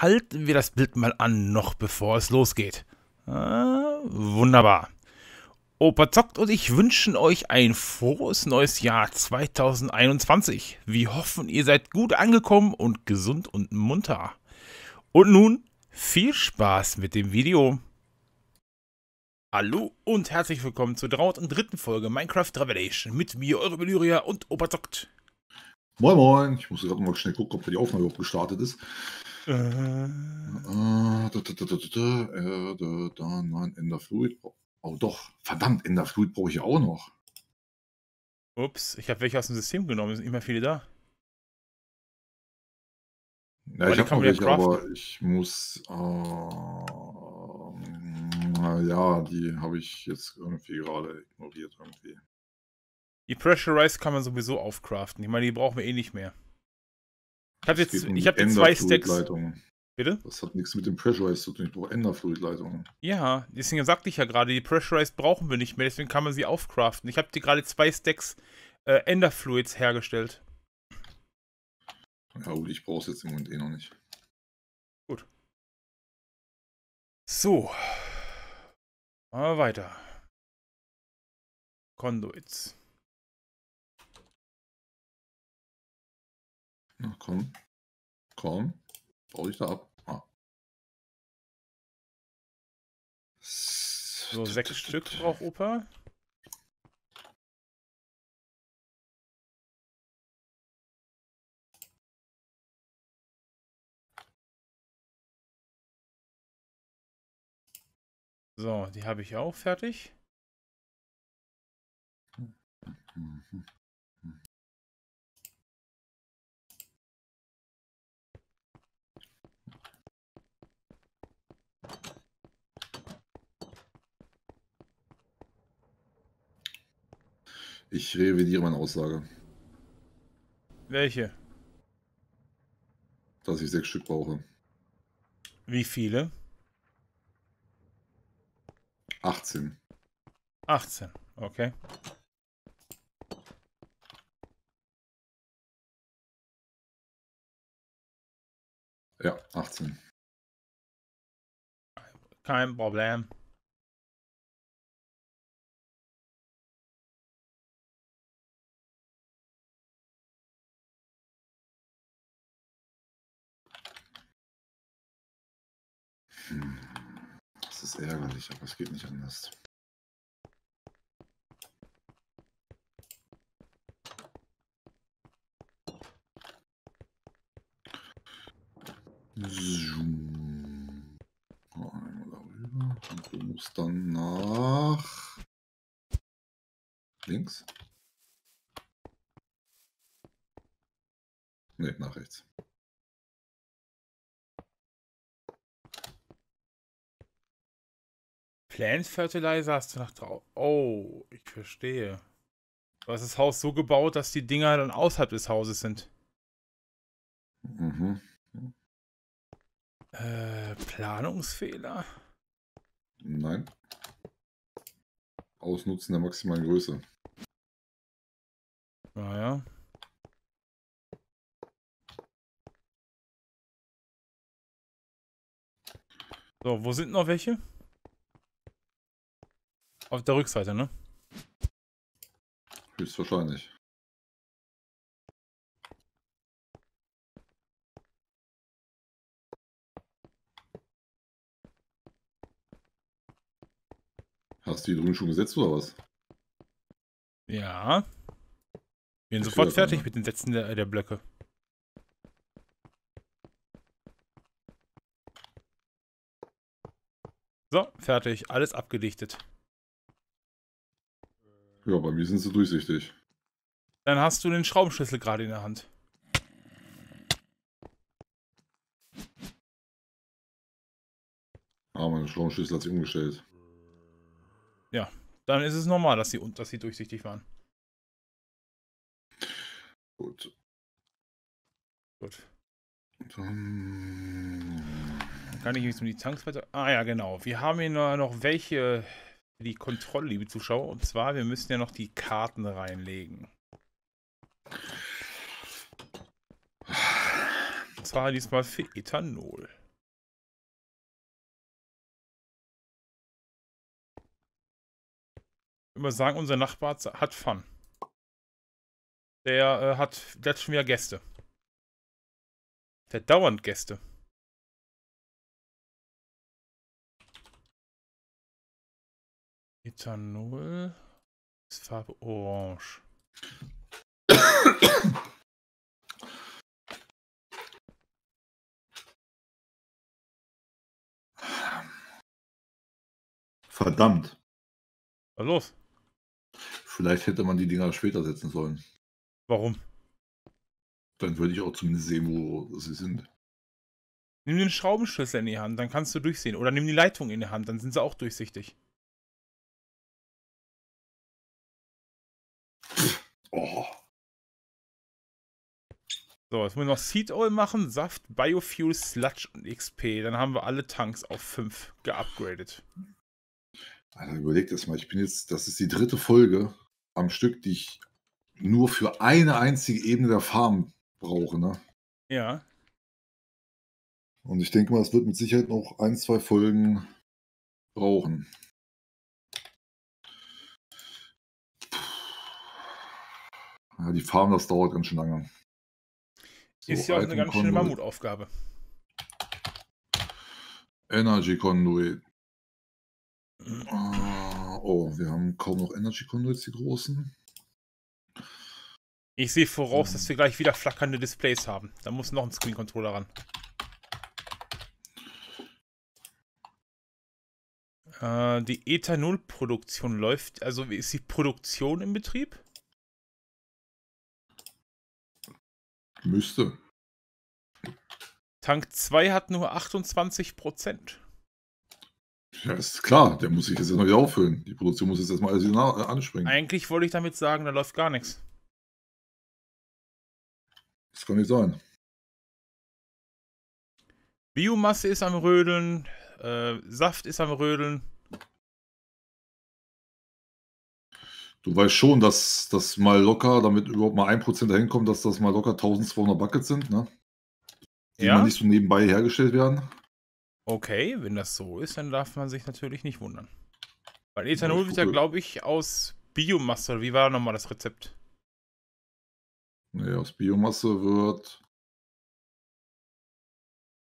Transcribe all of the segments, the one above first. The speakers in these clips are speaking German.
halten wir das Bild mal an, noch bevor es losgeht. Ah, wunderbar. Opa Zockt und ich wünschen euch ein frohes neues Jahr 2021. Wir hoffen, ihr seid gut angekommen und gesund und munter. Und nun viel Spaß mit dem Video. Hallo und herzlich willkommen zur 303. Folge Minecraft Revelation mit mir, eure Belyria und Opa Zockt. Moin Moin, ich muss gerade mal schnell gucken, ob die Aufnahme überhaupt gestartet ist. Äh, äh äh, nein, Ender Fluid. Oh doch, verdammt, in der Flut brauche ich auch noch. Ups, ich habe welche aus dem System genommen, es sind immer viele da. Ja, aber ich habe welche, aber ich muss. Äh, ja, die habe ich jetzt irgendwie gerade ignoriert irgendwie. Die Pressurized kann man sowieso aufcraften. Ich meine, die brauchen wir eh nicht mehr. Ich habe jetzt, ich habe zwei Stacks. Bitte? Das hat nichts mit dem Pressurized zu tun. Ich brauche Enderfluid-Leitungen. Ja, deswegen sagte ich ja gerade, die Pressurized brauchen wir nicht mehr, deswegen kann man sie aufcraften. Ich habe dir gerade zwei Stacks äh, Enderfluids hergestellt. Ja gut, ich brauche es jetzt im Moment eh noch nicht. Gut. So. Mal weiter. Conduits. Na komm. Komm. Baue ich da ab. So, sechs Stück braucht Opa. So, die habe ich auch fertig. Ich revidiere meine Aussage. Welche? Dass ich sechs Stück brauche. Wie viele? 18. 18, okay. Ja, 18. Kein Problem. Das ist ärgerlich, aber es geht nicht anders. Zoom. Einmal darüber. Und du musst dann nach links. Ne, nach rechts. Plant Fertilizer hast du nach drauf. Oh, ich verstehe. Du hast das Haus so gebaut, dass die Dinger dann außerhalb des Hauses sind. Mhm. Äh, Planungsfehler? Nein. Ausnutzen der maximalen Größe. Naja. So, wo sind noch welche? Auf der Rückseite, ne? Höchstwahrscheinlich. Hast du die drüben schon gesetzt oder was? Ja. Wir sind sofort fertig ne? mit den Sätzen der, der Blöcke. So, fertig. Alles abgedichtet. Ja, bei mir sind sie durchsichtig. Dann hast du den Schraubenschlüssel gerade in der Hand. Ah, meine Schraubenschlüssel hat sich umgestellt. Ja, dann ist es normal, dass sie, dass sie durchsichtig waren. Gut. Gut. Dann kann ich jetzt um die Tanks weiter. Ah ja, genau. Wir haben hier noch welche die Kontrolle, liebe Zuschauer. Und zwar, wir müssen ja noch die Karten reinlegen. Und zwar diesmal für Ethanol. Immer sagen, unser Nachbar hat Fun. Der äh, hat, der hat schon wieder Gäste. Der hat dauernd Gäste. Ethanol ist Farbe Orange. Verdammt. Was los? Vielleicht hätte man die Dinger später setzen sollen. Warum? Dann würde ich auch zumindest sehen, wo sie sind. Nimm den Schraubenschlüssel in die Hand, dann kannst du durchsehen. Oder nimm die Leitung in die Hand, dann sind sie auch durchsichtig. Oh. So, jetzt müssen wir noch Seed Oil machen, Saft, Biofuel, Sludge und XP. Dann haben wir alle Tanks auf 5 geupgradet. Alter, überleg das mal. Ich bin jetzt, das ist die dritte Folge am Stück, die ich nur für eine einzige Ebene der Farm brauche, ne? Ja. Und ich denke mal, es wird mit Sicherheit noch ein, zwei Folgen brauchen. Ja, die Farm, das dauert ganz schön lange. So, ist ja auch eine ganz schöne Mammutaufgabe. Energy Conduit. Uh, oh, wir haben kaum noch Energy Conduits, die großen. Ich sehe voraus, hm. dass wir gleich wieder flackernde Displays haben. Da muss noch ein Screen Controller ran. Äh, die Ethanol-Produktion läuft, also ist die Produktion im Betrieb? Müsste. Tank 2 hat nur 28%. Ja, ist klar, der muss sich jetzt erstmal wieder auffüllen. Die Produktion muss jetzt erstmal alles wieder äh, anspringen. Eigentlich wollte ich damit sagen, da läuft gar nichts. Das kann nicht sein. Biomasse ist am Rödeln, äh, Saft ist am Rödeln. Du weißt schon, dass das mal locker, damit überhaupt mal 1% dahin kommt, dass das mal locker 1200 Buckets sind, ne? Die ja. nicht so nebenbei hergestellt werden. Okay, wenn das so ist, dann darf man sich natürlich nicht wundern. Weil Ethanol wird ja, glaube ich, aus Biomasse. Wie war nochmal das Rezept? Nee, aus Biomasse wird.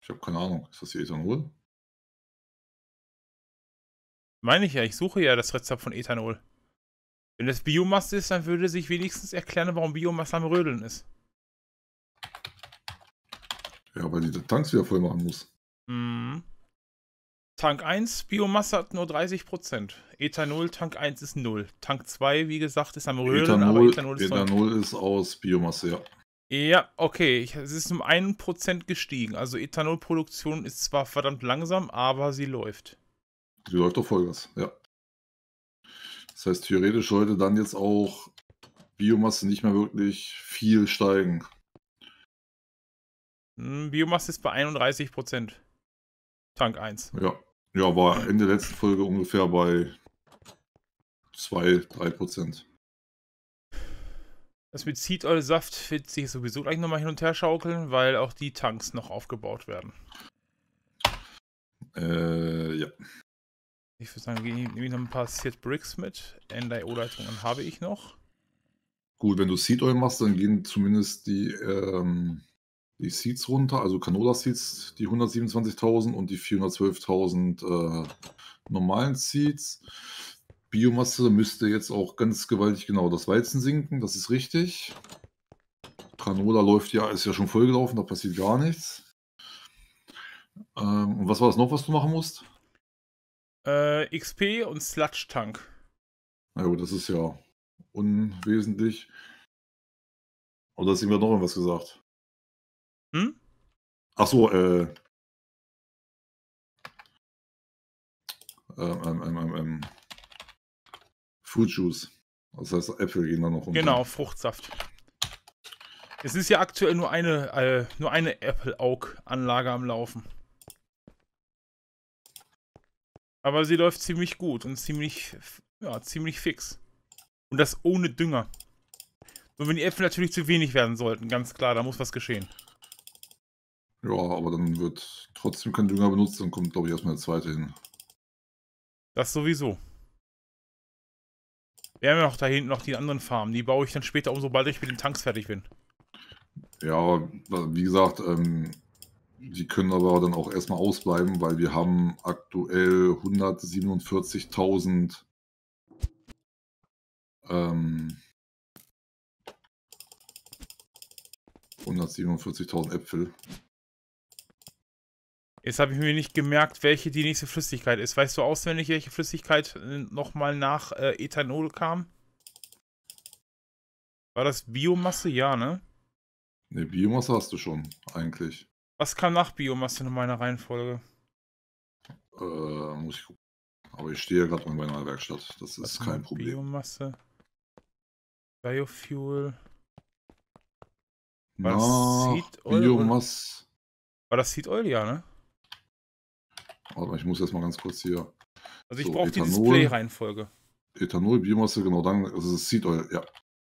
Ich habe keine Ahnung. Ist das hier Ethanol? Meine ich ja, ich suche ja das Rezept von Ethanol. Wenn das Biomasse ist, dann würde sich wenigstens erklären, warum Biomasse am Rödeln ist. Ja, weil die Tanks wieder voll machen muss. Mhm. Tank 1, Biomasse hat nur 30%. Ethanol, Tank 1 ist 0. Tank 2, wie gesagt, ist am Rödeln, Ethanol, aber Ethanol ist Ethanol ist aus Biomasse, ja. Ja, okay. Es ist um 1% gestiegen. Also Ethanolproduktion ist zwar verdammt langsam, aber sie läuft. Sie läuft auf Vollgas, ja. Das heißt, theoretisch sollte dann jetzt auch Biomasse nicht mehr wirklich viel steigen. Hm, Biomasse ist bei 31%. Tank 1. Ja. Ja, war Ende der letzten Folge ungefähr bei 2, 3% Das mit Seed Oil Saft wird sich sowieso gleich nochmal hin und her schaukeln, weil auch die Tanks noch aufgebaut werden. Äh, ja. Ich würde sagen, nehme ich noch ein paar Seed Bricks mit. NDIO-Leitungen habe ich noch. Gut, wenn du Seed Oil machst, dann gehen zumindest die ähm, die Seeds runter, also Canola Seeds, die 127.000 und die 412.000 äh, normalen Seeds. Biomasse müsste jetzt auch ganz gewaltig genau das Weizen sinken, das ist richtig. Canola läuft ja, ist ja schon vollgelaufen, da passiert gar nichts. Ähm, und was war das noch, was du machen musst? Äh, XP und Sludge Tank. Na gut, das ist ja unwesentlich. Oder hast du mir noch irgendwas gesagt? Hm? Ach so, äh. Ähm, ähm, ähm, ähm, ähm, Fruit Juice. Das heißt, Äpfel gehen da noch runter. Genau, Fruchtsaft. Es ist ja aktuell nur eine, äh, nur eine Apple Oak Anlage am Laufen. Aber sie läuft ziemlich gut und ziemlich, ja, ziemlich fix. Und das ohne Dünger. Nur wenn die Äpfel natürlich zu wenig werden sollten, ganz klar, da muss was geschehen. Ja, aber dann wird trotzdem kein Dünger benutzt, dann kommt, glaube ich, erstmal der zweite hin. Das sowieso. Wir haben ja noch da hinten noch die anderen Farmen. Die baue ich dann später um, sobald ich mit den Tanks fertig bin. Ja, aber wie gesagt, ähm, die können aber dann auch erstmal ausbleiben, weil wir haben aktuell 147.000 ähm, 147.000 Äpfel. Jetzt habe ich mir nicht gemerkt, welche die nächste Flüssigkeit ist. Weißt du auswendig, welche Flüssigkeit äh, nochmal nach äh, Ethanol kam? War das Biomasse? Ja, ne? Ne, Biomasse hast du schon, eigentlich. Was kam nach Biomasse in meiner Reihenfolge? Äh, muss ich gucken. Aber ich stehe gerade in meiner Werkstatt. Das ist Was kein Problem. Biomasse. Biofuel. War Na, Seed Oil? Biomasse. War das Seed Oil, ja, ne? Aber ich muss jetzt mal ganz kurz hier. Also ich so, brauche die Display-Reihenfolge. Ethanol, Biomasse, genau, dann ist es Seed Oil, ja.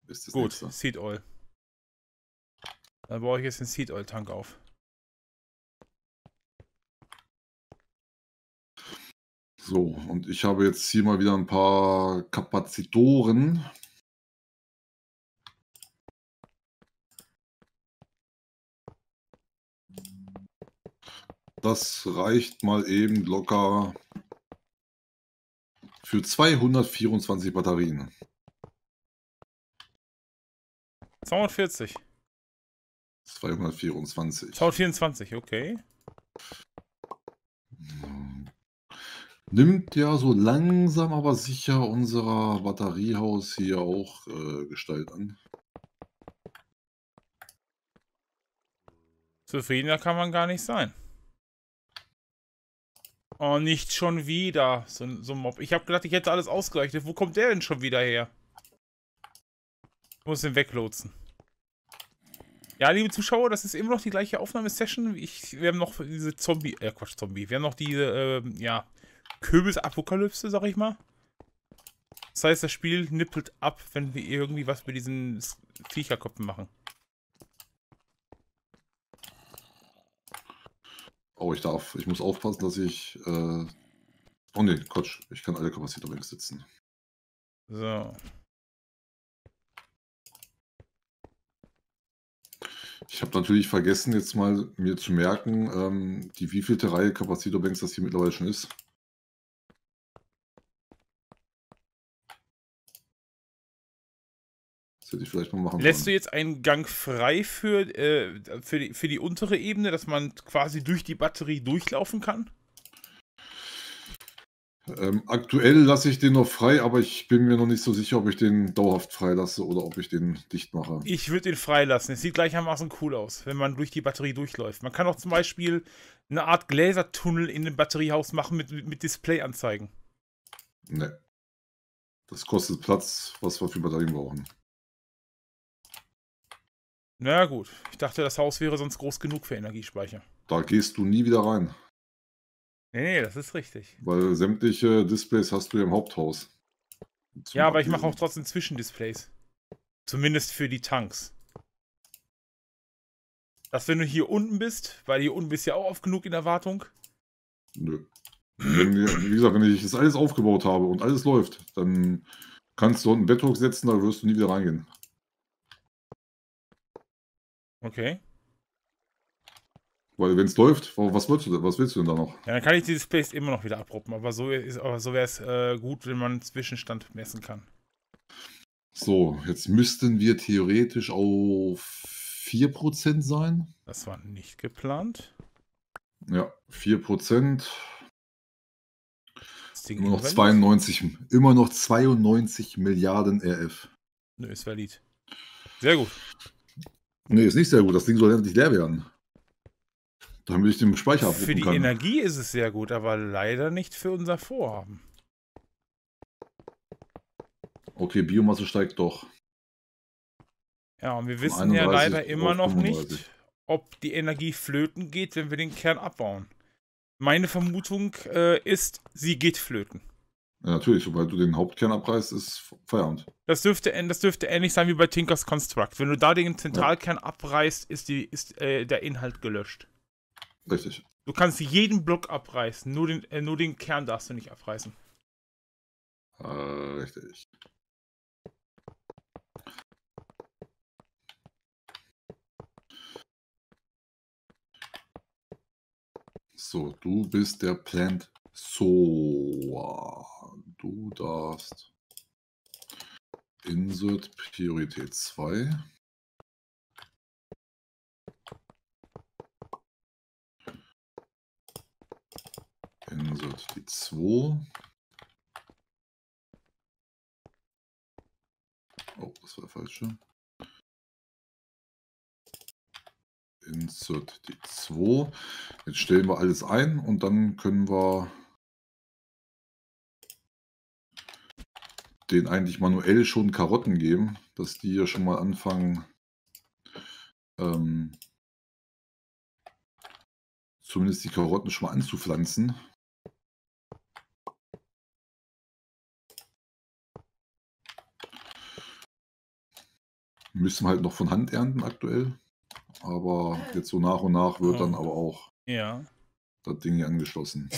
Ist das Gut, nächste. Seed Oil. Dann baue ich jetzt den Seed Oil Tank auf. So, und ich habe jetzt hier mal wieder ein paar Kapazitoren. Das reicht mal eben locker für 224 Batterien. 240. 224. 224, okay. Nimmt ja so langsam aber sicher unser Batteriehaus hier auch äh, Gestalt an. Zufriedener kann man gar nicht sein. Oh, nicht schon wieder. So, so ein Mob. Ich habe gedacht, ich hätte alles ausgerechnet. Wo kommt der denn schon wieder her? Ich muss den weglotsen. Ja, liebe Zuschauer, das ist immer noch die gleiche Aufnahmesession. Ich, wir haben noch diese Zombie, äh, Quatsch, Zombie. Wir haben noch diese, äh, ja, Kürbisapokalypse, sag ich mal. Das heißt, das Spiel nippelt ab, wenn wir irgendwie was mit diesen Viecherköpfen machen. Oh, ich darf. Ich muss aufpassen, dass ich. Äh... Oh ne, Quatsch. Ich kann alle Kapazitatoren sitzen. So. Ich habe natürlich vergessen, jetzt mal mir zu merken, ähm, die wievielte Reihe Capacitor-Banks das hier mittlerweile schon ist. Hätte ich vielleicht mal machen Lässt sollen. du jetzt einen Gang frei für, äh, für, die, für die untere Ebene, dass man quasi durch die Batterie durchlaufen kann? Ähm, aktuell lasse ich den noch frei, aber ich bin mir noch nicht so sicher, ob ich den dauerhaft freilasse oder ob ich den dicht mache. Ich würde den freilassen. Es sieht gleichermaßen cool aus, wenn man durch die Batterie durchläuft. Man kann auch zum Beispiel eine Art Gläsertunnel in dem Batteriehaus machen mit, mit Displayanzeigen. Ne. Das kostet Platz, was wir für Batterien brauchen. Na gut, ich dachte, das Haus wäre sonst groß genug für Energiespeicher. Da gehst du nie wieder rein. Nee, nee, das ist richtig. Weil sämtliche Displays hast du ja im Haupthaus. Ja, aber ich mache auch trotzdem Zwischendisplays. Zumindest für die Tanks. Dass wenn du hier unten bist, weil hier unten bist ja auch oft genug in Erwartung. Nö. Wenn, wie gesagt, wenn ich das alles aufgebaut habe und alles läuft, dann kannst du unten Bettdruck setzen, da wirst du nie wieder reingehen. Okay. Weil wenn es läuft, was willst, du, was willst du denn da noch? Ja, dann kann ich die Displays immer noch wieder abruppen, aber so, so wäre es äh, gut, wenn man einen Zwischenstand messen kann. So, jetzt müssten wir theoretisch auf 4% sein. Das war nicht geplant. Ja, 4%. Immer noch, 92, immer noch 92 Milliarden RF. Nö, ist valid. Sehr gut. Nee, ist nicht sehr gut. Das Ding soll endlich leer werden. Damit ich den Speicher abrufen Für die kann. Energie ist es sehr gut, aber leider nicht für unser Vorhaben. Okay, Biomasse steigt doch. Ja, und wir wissen ja leider immer noch nicht, ob die Energie flöten geht, wenn wir den Kern abbauen. Meine Vermutung äh, ist, sie geht flöten. Ja, natürlich, sobald du den Hauptkern abreißt, ist Feierabend. Das dürfte, das dürfte ähnlich sein wie bei Tinkers Construct. Wenn du da den Zentralkern ja. abreißt, ist, die, ist äh, der Inhalt gelöscht. Richtig. Du kannst jeden Block abreißen, nur den, äh, nur den Kern darfst du nicht abreißen. Äh, richtig. So, du bist der Plant Soa. Du darfst Insert Priorität 2. Insert die 2. Oh, das war der falsche. Insert die 2. Jetzt stellen wir alles ein und dann können wir den eigentlich manuell schon Karotten geben, dass die ja schon mal anfangen, ähm, zumindest die Karotten schon mal anzupflanzen. Müssen halt noch von Hand ernten aktuell. Aber jetzt so nach und nach wird dann aber auch Ja. das Ding hier angeschlossen.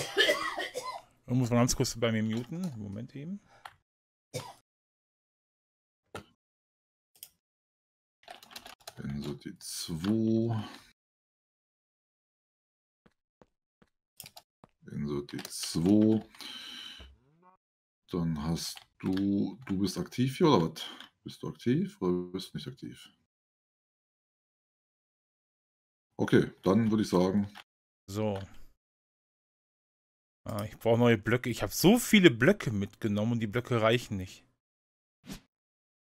Muss man ganz kurz bei mir muten. Moment eben. Insert die 2. Insert die 2. Dann hast du, du bist aktiv hier oder was? Bist du aktiv oder bist du nicht aktiv? Okay, dann würde ich sagen, So. Ah, ich brauche neue Blöcke. Ich habe so viele Blöcke mitgenommen und die Blöcke reichen nicht.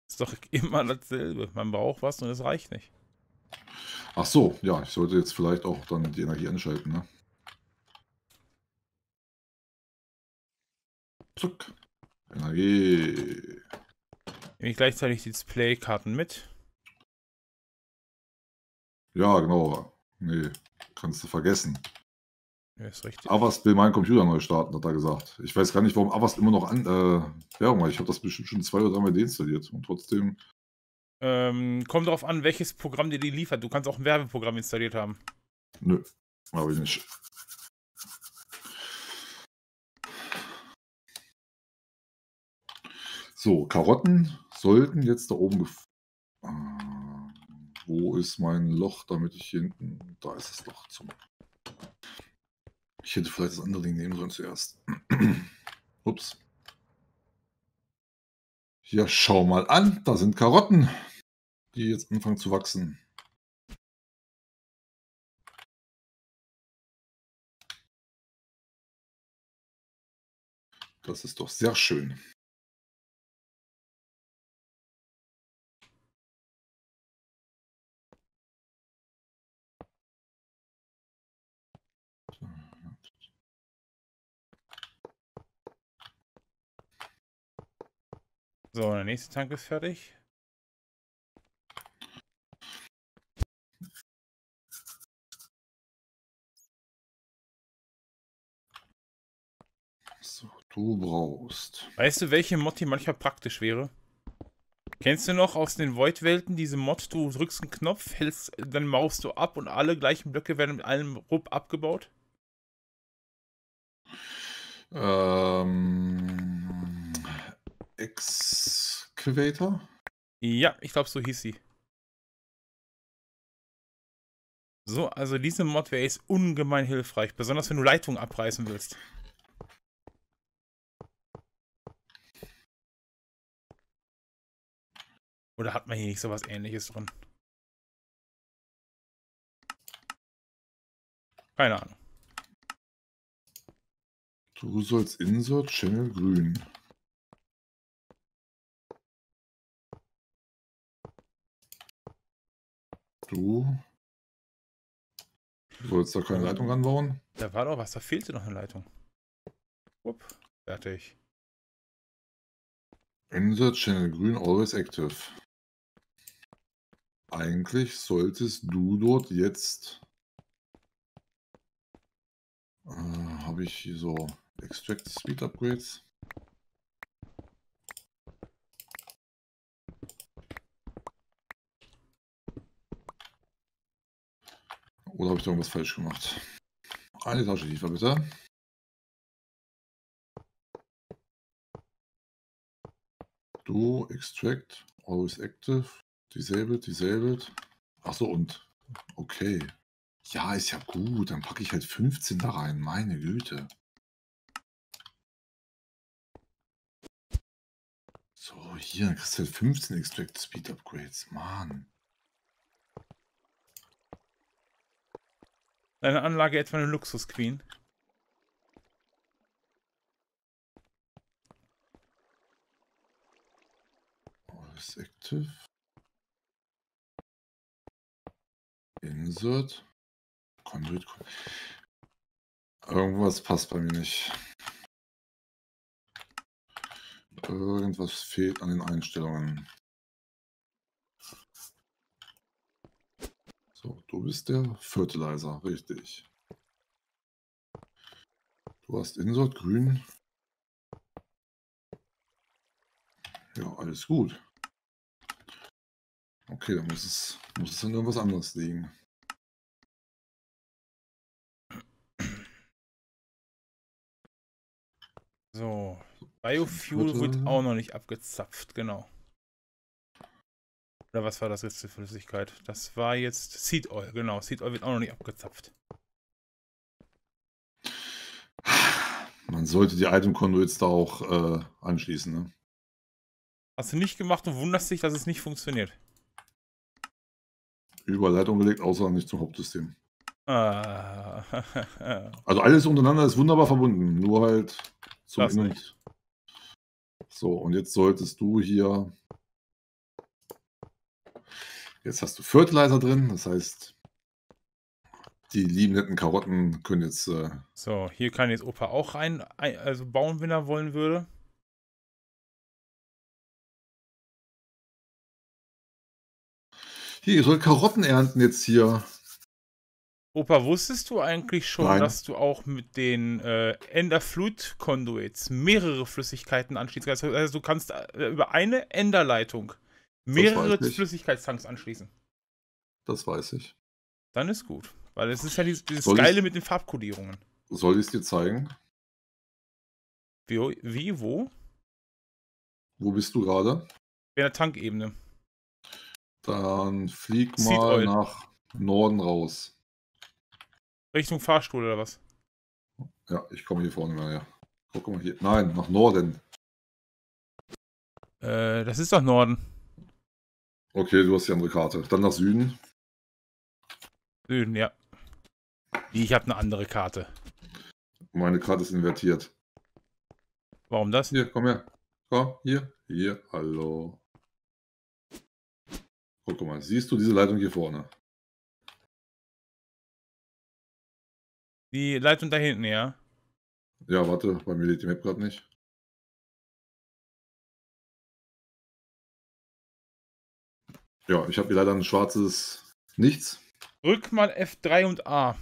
Ist doch immer dasselbe. Man braucht was und es reicht nicht. Ach so, ja, ich sollte jetzt vielleicht auch dann die Energie anschalten, ne? Zuck. Energie. Nehme ich gleichzeitig die Display-Karten mit. Ja, genau. Nee, kannst du vergessen. Ja, ist richtig. Avast will meinen Computer neu starten, hat er gesagt. Ich weiß gar nicht, warum Avast immer noch an. Äh, ja, mal, ich habe das bestimmt schon zwei oder dreimal deinstalliert. Und trotzdem. Ähm, kommt darauf an, welches Programm dir die liefert. Du kannst auch ein Werbeprogramm installiert haben. Nö, habe ich nicht. So, Karotten sollten jetzt da oben. gef- Ah, wo ist mein Loch, damit ich hier hinten. Da ist das Loch zum. Ich hätte vielleicht das andere Ding nehmen sollen zuerst. Ups. Ja, schau mal an, da sind Karotten, die jetzt anfangen zu wachsen. Das ist doch sehr schön. So, der nächste Tank ist fertig. So, du brauchst. Weißt du, welche Mod hier manchmal praktisch wäre? Kennst du noch aus den Void-Welten diese Mod, du drückst einen Knopf, hältst, dann maust du ab und alle gleichen Blöcke werden mit einem Rupp abgebaut? Ähm, Excavator? Ja, ich glaube, so hieß sie. So, also diese Mod wäre jetzt ungemein hilfreich, besonders wenn du Leitungen abreißen willst. Oder hat man hier nicht sowas ähnliches drin? Keine Ahnung. Du sollst Insert Channel grün. Du sollst da keine Leitung ranbauen. Da war doch was, da fehlte noch eine Leitung. Upp, fertig. Insert Channel grün, always active. Eigentlich solltest du dort jetzt. Äh, Habe ich hier so Extract Speed Upgrades? Oder habe ich da irgendwas falsch gemacht? Eine Etage tiefer, bitte. Du, Extract, Always Active, Disabled, Disabled. Achso, und okay. Ja, ist ja gut. Dann packe ich halt 15 da rein. Meine Güte. So, hier, dann kriegst du halt 15 Extract Speed Upgrades. Mann. Deine Anlage etwa eine Luxus-Queen? Alles active. Insert. Conduit. Irgendwas passt bei mir nicht. Irgendwas fehlt an den Einstellungen. So, du bist der Fertilizer, richtig. Du hast Insert grün. Ja, alles gut. Okay, dann muss es, muss es an irgendwas anderes liegen. So, Biofuel wird auch noch nicht abgezapft, genau. Oder was war das jetzt für Flüssigkeit? Das war jetzt Seed Oil, genau. Seed Oil wird auch noch nicht abgezapft. Man sollte die Item Conduits da auch äh, anschließen, ne? Hast du nicht gemacht und wunderst dich, dass es nicht funktioniert? Überleitung gelegt, außer nicht zum Hauptsystem. Ah. also alles untereinander ist wunderbar verbunden, nur halt zum das nicht. So, und jetzt solltest du hier. Jetzt hast du Fertilizer drin, das heißt, die lieben netten Karotten können jetzt. Äh so, hier kann jetzt Opa auch rein, also bauen, wenn er wollen würde. Hier, ihr sollt Karotten ernten jetzt hier. Opa, wusstest du eigentlich schon, Nein. dass du auch mit den äh, Ender Fluid Conduits mehrere Flüssigkeiten anschließen kannst? Also du kannst äh, über eine Enderleitung mehrere Flüssigkeitstanks anschließen. Das weiß ich. Dann ist gut. Weil es ist ja dieses, dieses Geile mit den Farbkodierungen. Soll ich es dir zeigen? Wie, wie, wo? Wo bist du gerade? In der Tankebene. Dann flieg mal nach Norden raus. Richtung Fahrstuhl oder was? Ja, ich komme hier vorne mal her. Guck mal hier. Nein, nach Norden. Äh, das ist doch Norden. Okay, du hast die andere Karte. Dann nach Süden. Süden, ja. Ich habe eine andere Karte. Meine Karte ist invertiert. Warum das? Hier, komm her. Komm, hier, hier, hallo. Guck mal, siehst du diese Leitung hier vorne? Die Leitung da hinten, ja? Ja, warte, bei mir lädt die Map gerade nicht. Ja, ich habe hier leider ein schwarzes Nichts. Drück mal F3 und A.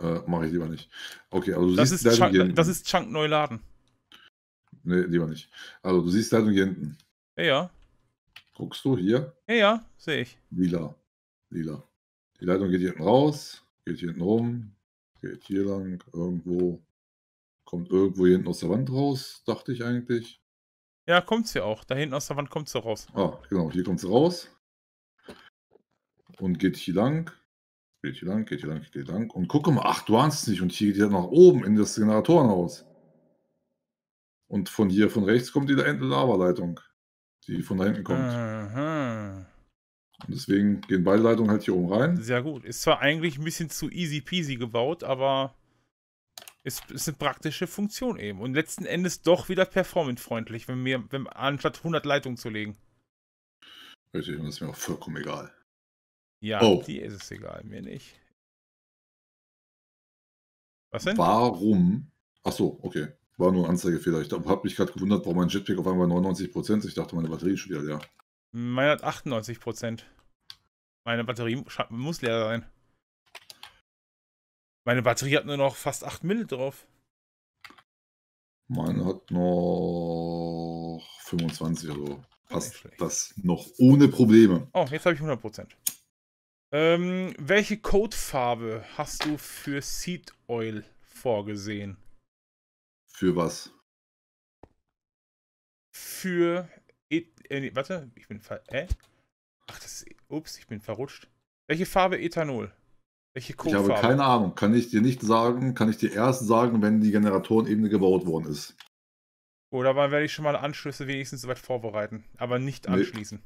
Äh, Mache ich lieber nicht. Okay, also du das siehst ist Chunk, Das ist Chunk Neuladen. Nee, lieber nicht. Also, du siehst Leitung hier hinten. Ja, ja. Guckst du hier? Ja, ja, sehe ich. Lila. Lila. Die Leitung geht hier hinten raus, geht hier hinten rum, geht hier lang, irgendwo, kommt irgendwo hier hinten aus der Wand raus, dachte ich eigentlich. Ja, kommt sie auch. Da hinten aus der Wand kommt sie raus. Ah, genau, hier kommt sie raus. Und geht hier lang. Geht hier lang, geht hier lang, geht hier lang. Und gucke mal, ach, du ahnst nicht. Und hier geht er nach oben in das Generatorenhaus. Und von hier, von rechts, kommt die Lava-Leitung, die von da hinten kommt. Aha. Und deswegen gehen beide Leitungen halt hier oben rein. Sehr gut. Ist zwar eigentlich ein bisschen zu easy peasy gebaut, aber ist, ist eine praktische Funktion eben. Und letzten Endes doch wieder performance-freundlich, wenn wir, wenn, anstatt 100 Leitungen zu legen. Richtig, das ist mir auch vollkommen egal. Ja, oh. die ist es egal, mir nicht. Was denn? Warum? Ach so, okay. War nur ein Anzeigefehler. Ich habe mich gerade gewundert, warum mein Jetpack auf einmal 99% ist. Ich dachte, meine Batterie ist schon wieder leer. Meine hat 98%. Meine Batterie muss leer sein. Meine Batterie hat nur noch fast 8 Mill drauf. Meine hat noch 25, also passt das noch ohne Probleme. Oh, jetzt habe ich 100%. Ähm, welche Codefarbe hast du für Seed Oil vorgesehen? Für was? Für. Äh, warte, ich bin. Äh? Ach, das ist, ups, ich bin verrutscht. Welche Farbe Ethanol? Welche Ich habe keine Ahnung. Kann ich dir nicht sagen, kann ich dir erst sagen, wenn die Generatorenebene gebaut worden ist. Oder dann werde ich schon mal Anschlüsse wenigstens soweit vorbereiten. Aber nicht Nee. anschließen.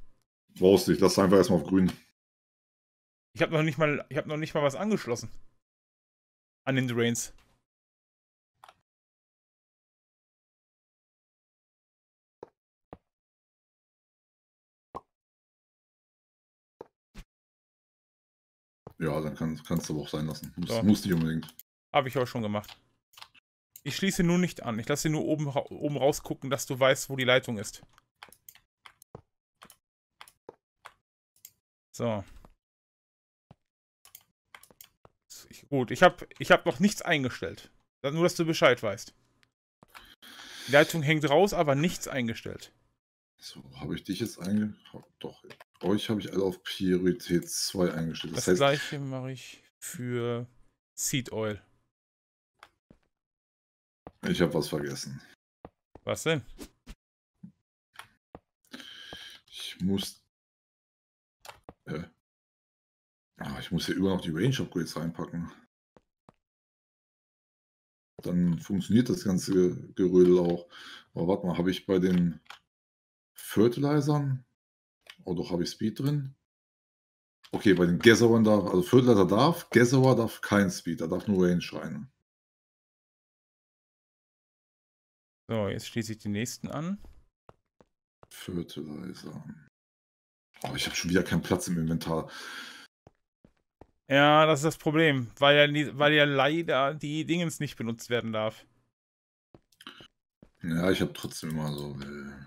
Brauchst nicht, lass einfach erstmal auf grün. Ich habe noch nicht mal, ich habe noch nicht mal was angeschlossen. An den Drains. Ja, dann kann, kannst du aber auch sein lassen. Muss, So. muss nicht unbedingt. Habe ich aber schon gemacht. Ich schließe nur nicht an. Ich lasse nur oben, ra oben rausgucken, dass du weißt, wo die Leitung ist. So. Ich, gut, ich habe ich hab noch nichts eingestellt. Nur, dass du Bescheid weißt. Die Leitung hängt raus, aber nichts eingestellt. So, habe ich dich jetzt einge... Doch, euch habe ich alle auf Priorität 2 eingestellt. Das, Das, heißt, gleiche mache ich für Seed Oil. ich habe was vergessen. Was denn? Ich muss... Äh, ah, ich muss hier über noch die Range-Upgrades reinpacken. Dann funktioniert das ganze Gerödel auch. Aber warte mal, habe ich bei den Fertilizern... Oh, doch, habe ich Speed drin. Okay, bei den Gazzerern darf... Also Fertilizer darf, Gazzerer darf kein Speed, da darf nur Range rein. So, jetzt schließe ich die nächsten an. Fertilizer. Oh, ich habe schon wieder keinen Platz im Inventar. Ja, das ist das Problem, weil ja, weil ja leider die Dingens nicht benutzt werden darf. Ja, ich habe trotzdem immer so. Äh,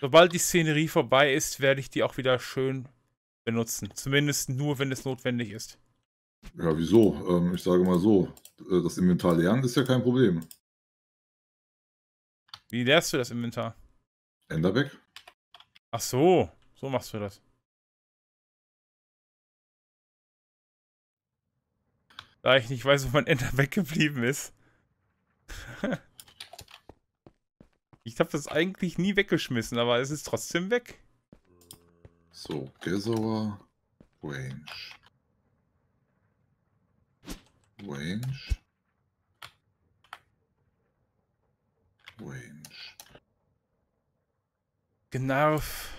Sobald die Szenerie vorbei ist, werde ich die auch wieder schön benutzen. Zumindest nur, wenn es notwendig ist. ja, wieso? Ähm, ich sage mal so: äh, Das Inventar lernen ist ja kein Problem. Wie leerst du das Inventar? Enderbeck? Ach so, so machst du das. Da ich nicht weiß, wo mein Ender weggeblieben ist. ich habe das eigentlich nie weggeschmissen, aber es ist trotzdem weg. So, Gazzerer. Range. Range. Range. Gnarf.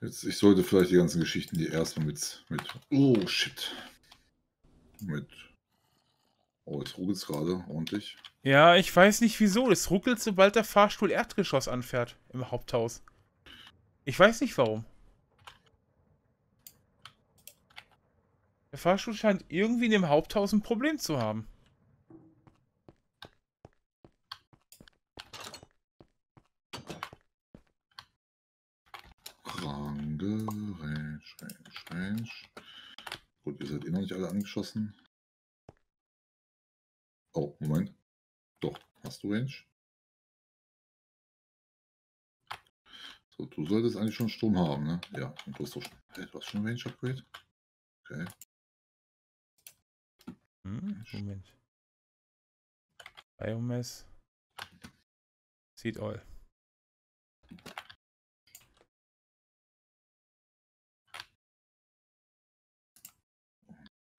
Jetzt, ich sollte vielleicht die ganzen Geschichten, die erstmal mit, mit. Oh, shit. Mit. Oh, jetzt ruckelt es gerade ordentlich. Ja, ich weiß nicht wieso. Es ruckelt, sobald der Fahrstuhl Erdgeschoss anfährt im Haupthaus. Ich weiß nicht warum. Der Fahrstuhl scheint irgendwie in dem Haupthaus ein Problem zu haben. Range, Range, Range, Range. Gut, ihr seid eh noch nicht alle angeschossen. Oh, Moment. Doch, hast du Range? So, du solltest eigentlich schon Strom haben, ne? Ja, und du hast doch schon. Hey, du hast schon Range Upgrade? Okay. Hm, Moment. Biomass. Seed Oil.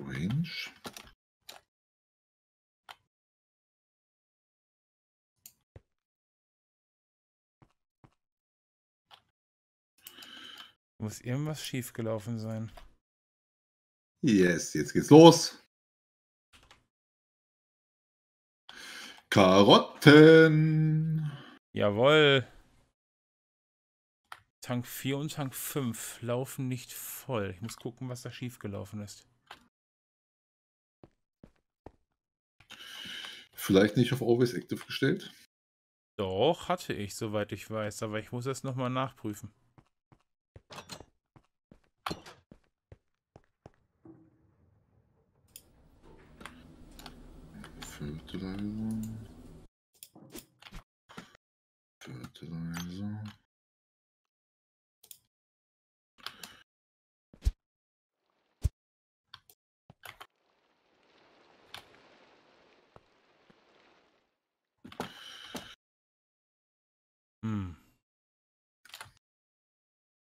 Range. Muss irgendwas schiefgelaufen sein. Yes, jetzt geht's los. Karotten. Jawohl. Tank 4 und Tank 5 laufen nicht voll. Ich muss gucken, was da schiefgelaufen ist. Vielleicht nicht auf Always Active gestellt. Doch, hatte ich, soweit ich weiß, aber ich muss es nochmal nachprüfen. Fertilizer. Fertilizer.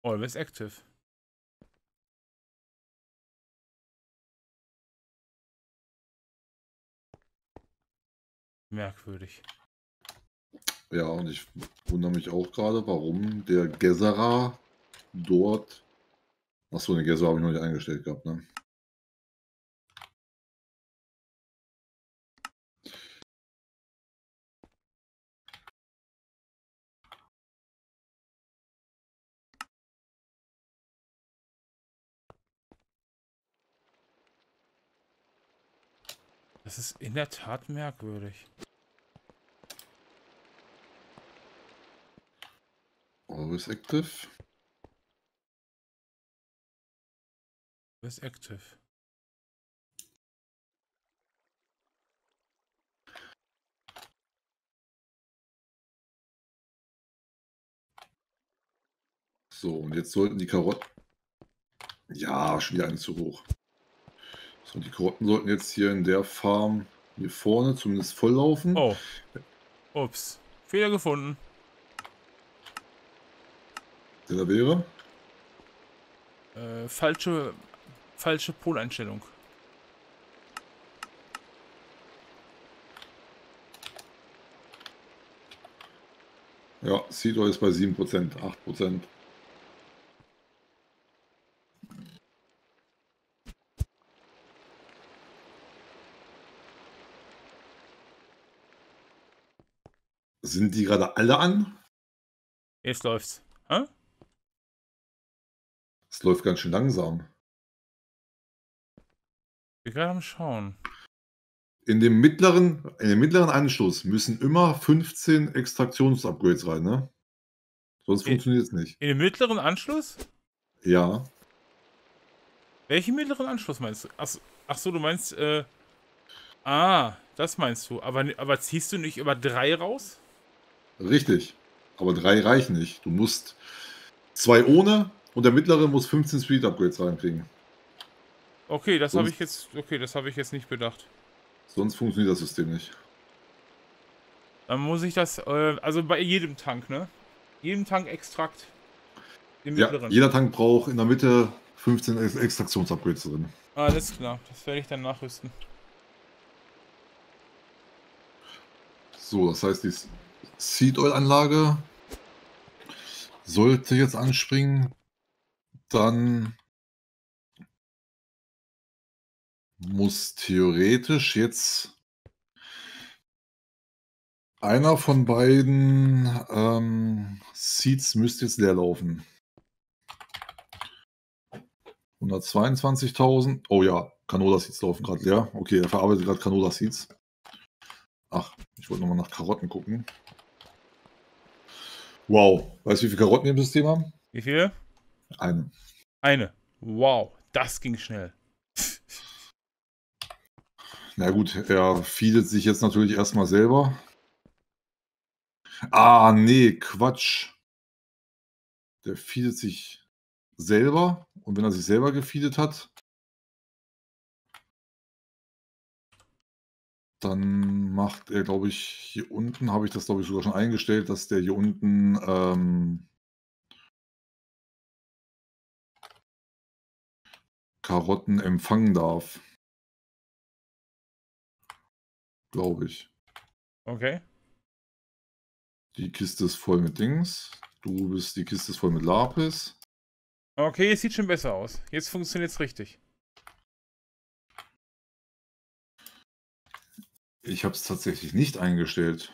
Always active. Merkwürdig. Ja, und ich wundere mich auch gerade, warum der Gesserer dort. Achso, den Gesserer habe ich noch nicht eingestellt gehabt, ne? Das ist in der Tat merkwürdig. Always active. Always active. So, und jetzt sollten die Karotten. Ja, schon wieder eine zu hoch. So, die Karotten sollten jetzt hier in der Farm hier vorne zumindest volllaufen. Oh. Ups. Fehler gefunden. Der da wäre? Äh, falsche, falsche Poleinstellung. Ja, Seed Oil ist bei 7%, 8%. Sind die gerade alle an? Jetzt läuft's. Hä? Es läuft ganz schön langsam. Wir gerade am Schauen. In dem mittleren, in dem mittleren Anschluss müssen immer 15 Extraktionsupgrades rein, ne? Sonst funktioniert es nicht. In den mittleren Anschluss? Ja, Welchen mittleren Anschluss meinst du? Ach, so- ach so, du meinst, äh. Ah, das meinst du. Aber, aber ziehst du nicht über drei raus? Richtig. Aber drei reichen nicht. Du musst zwei ohne und der mittlere muss 15 Speed Upgrades reinkriegen. Okay, das habe ich jetzt. Okay, das habe ich jetzt nicht bedacht. Sonst funktioniert das System nicht. Dann muss ich das, äh, also bei jedem Tank, ne? Jedem Tank Extrakt. Den Ja, mittleren. jeder Tank braucht in der Mitte 15 Ex Extraktionsupgrades drin. Alles klar, das werde ich dann nachrüsten. So, das heißt, die Seed Oil Anlage sollte jetzt anspringen. Dann muss theoretisch jetzt einer von beiden ähm, Seeds müsste jetzt leer laufen. 122.000. Oh ja, Canola Seeds laufen gerade leer. Okay, er verarbeitet gerade Canola Seeds. Ach, ich wollte nochmal nach Karotten gucken. Wow, weißt du, wie viele Karotten wir im System haben? Wie viele? Eine. Eine. Wow, das ging schnell. Na gut, er feedet sich jetzt natürlich erstmal selber. Ah, nee, Quatsch. Der feedet sich selber. Und wenn er sich selber gefeedet hat, dann macht er, glaube ich, hier unten, habe ich das, glaube ich, sogar schon eingestellt, dass der hier unten ähm, Karotten empfangen darf. Glaube ich. Okay. Die Kiste ist voll mit Dings. Du bist, die Kiste ist voll mit Lapis. Okay, es sieht schon besser aus. Jetzt funktioniert es richtig. Ich habe es tatsächlich nicht eingestellt.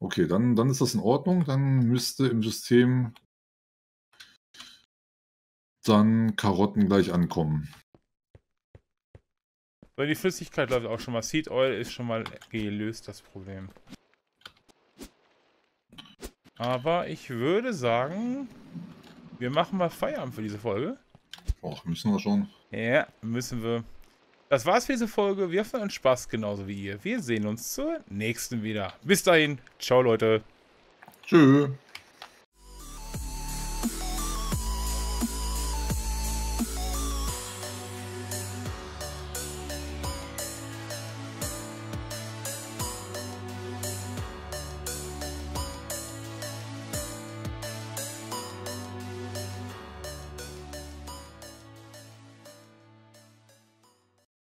Okay, dann, dann ist das in Ordnung. Dann müsste im System dann Karotten gleich ankommen. So, die Flüssigkeit läuft auch schon mal. Seed Oil ist schon mal gelöst, das Problem. Aber ich würde sagen, wir machen mal Feierabend für diese Folge. Och, müssen wir schon. Ja, müssen wir. Das war's für diese Folge. Wir hatten Spaß, genauso wie ihr. Wir sehen uns zur nächsten wieder. Bis dahin. Ciao, Leute. Tschö.